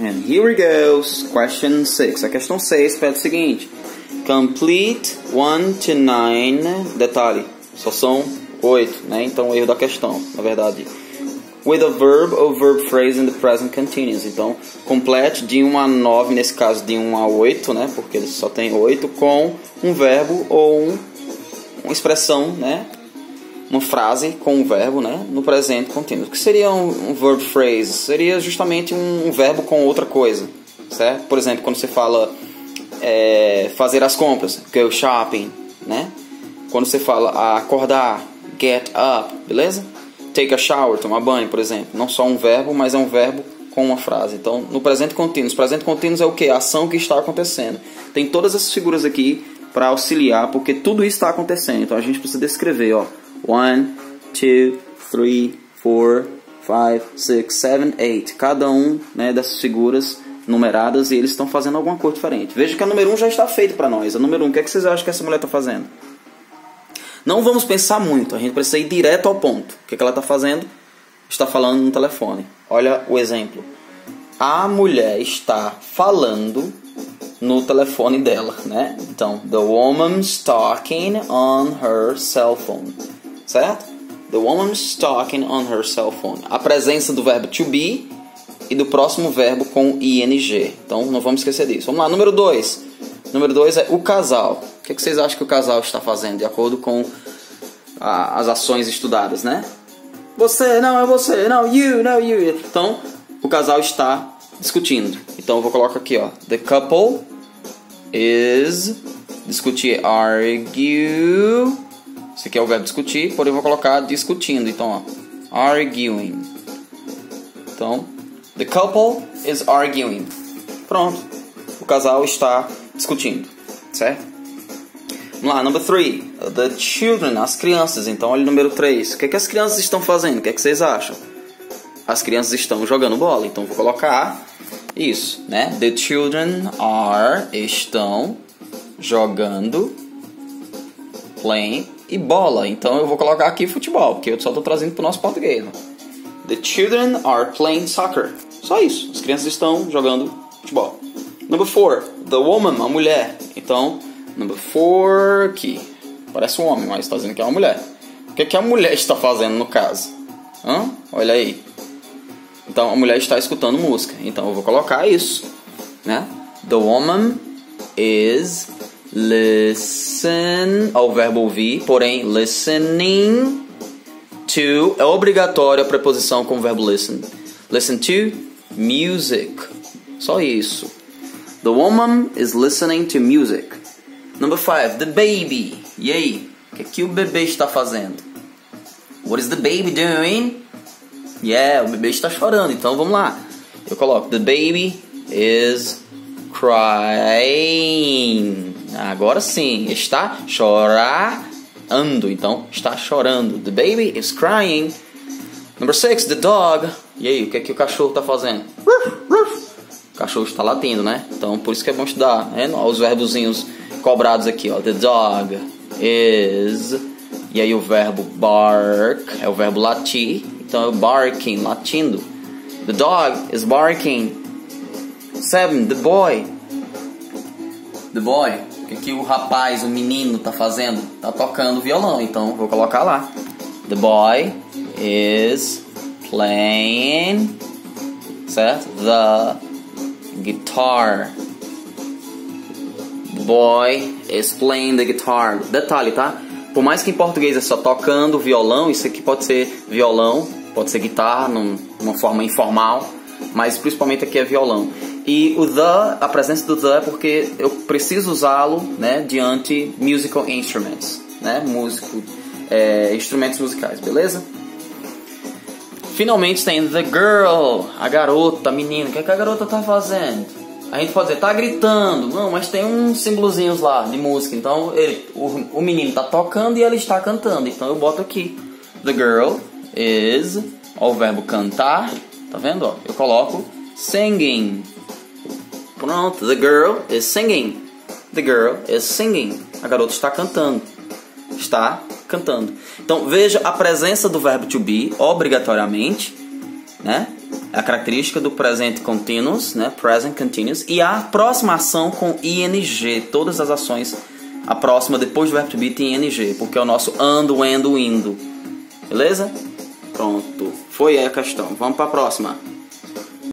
And here we go. Question 6. A questão 6 pede o seguinte: Complete 1 to 9. Detalhe, só são 8, né? Então, erro da questão, na verdade. With a verb ou verb phrase in the present continuous. Então, complete de 1 a 9, nesse caso de 1 a 8, né? Porque ele só tem 8, com um verbo ou um, uma expressão, né? Uma frase com um verbo, né? No presente contínuo. O que seria um, um verb phrase? Seria justamente um, um, verbo com outra coisa, certo? Por exemplo, quando você fala é, fazer as compras, go shopping, né? Quando você fala acordar, get up, beleza? Take a shower, tomar banho, por exemplo. Não só um verbo, mas é um verbo com uma frase. Então, no presente contínuo. O presente contínuo é o que? A ação que está acontecendo. Tem todas essas figuras aqui para auxiliar, porque tudo isso está acontecendo. Então, a gente precisa descrever, ó. One, two, three, four, five, six, seven, eight. Cada um né, dessas figuras numeradas e eles estão fazendo alguma coisa diferente. Veja que a número 1 um já está feito para nós. A número 1, um, o que, é que vocês acham que essa mulher está fazendo? Não vamos pensar muito, a gente precisa ir direto ao ponto. O que, é que ela está fazendo? Está falando no telefone. Olha o exemplo. A mulher está falando no telefone dela, né? Então, the woman's talking on her cell phone, certo? The woman's talking on her cell phone. A presença do verbo to be e do próximo verbo com ing. Então, não vamos esquecer disso. Vamos lá, número 2. Número 2 é o casal. O que, é que vocês acham que o casal está fazendo de acordo com a, as ações estudadas, né? Você, não, é você, não, you, não, you. Então, o casal está discutindo. Então, eu vou colocar aqui, ó. The couple is discutir, argue. Esse aqui é o verbo discutir, porém eu vou colocar discutindo. Então, ó, arguing. Então, the couple is arguing. Pronto. O casal está discutindo, certo? Vamos lá, number 3. The children, as crianças. Então, olha o número 3. O que, é que as crianças estão fazendo? O que, é que vocês acham? As crianças estão jogando bola. Então, vou colocar isso, né? The children are, estão jogando, playing e bola. Então, eu vou colocar aqui futebol, porque eu só estou trazendo para o nosso português. The children are playing soccer. Só isso. As crianças estão jogando futebol. Number four, the woman, a mulher. Então, number four aqui. Parece um homem, mas está dizendo que é uma mulher. O que, é que a mulher está fazendo no caso? Hã? Olha aí. Então, a mulher está escutando música. Então, eu vou colocar isso, né? The woman is listen ao verbo ouvir, porém listening to é obrigatório a preposição com o verbo listen. Listen to music. Só isso. The woman is listening to music. Number five, the baby. E aí? O que, é que o bebê está fazendo? What is the baby doing? Yeah, o bebê está chorando. Então vamos lá. Eu coloco the baby is crying. Agora sim, está chorando. Então está chorando. The baby is crying. Number six, the dog. E aí, o que é que o cachorro está fazendo? O cachorro está latindo, né? Então por isso que é bom estudar, né? Os verbozinhos cobrados aqui, ó. The dog is. E aí o verbo bark é o verbo latir. Então é o barking, latindo. The dog is barking. Seven, the boy. The boy. Que, que o rapaz, o menino, tá fazendo? Tá tocando violão. Então vou colocar lá. The boy is playing. Certo? The guitar. The boy is playing the guitar. Detalhe, tá? Por mais que em português é só tocando violão, isso aqui pode ser violão, pode ser guitarra, num, numa forma informal, mas principalmente aqui é violão. E o the, a presença do the é porque eu preciso usá-lo né, diante musical instruments, né, músico, é, instrumentos musicais, beleza? Finalmente tem the girl, a garota, a menina. O que, é que a garota tá fazendo? A gente pode dizer, tá gritando. Não, mas tem uns símbolozinhos lá de música. Então ele, o, o menino tá tocando e ela está cantando. Então eu boto aqui. The girl is. Ó, o verbo cantar. Tá vendo? Ó, eu coloco singing. Pronto. The girl is singing. The girl is singing. A garota está cantando. Está cantando. Então veja a presença do verbo to be obrigatoriamente, né? a característica do presente continuous, né? Present continuous. E a próxima ação com ing. Todas as ações, a próxima depois do verbo to be tem ing, porque é o nosso ando, endo, indo. Beleza? Pronto. Foi a questão. Vamos para a próxima.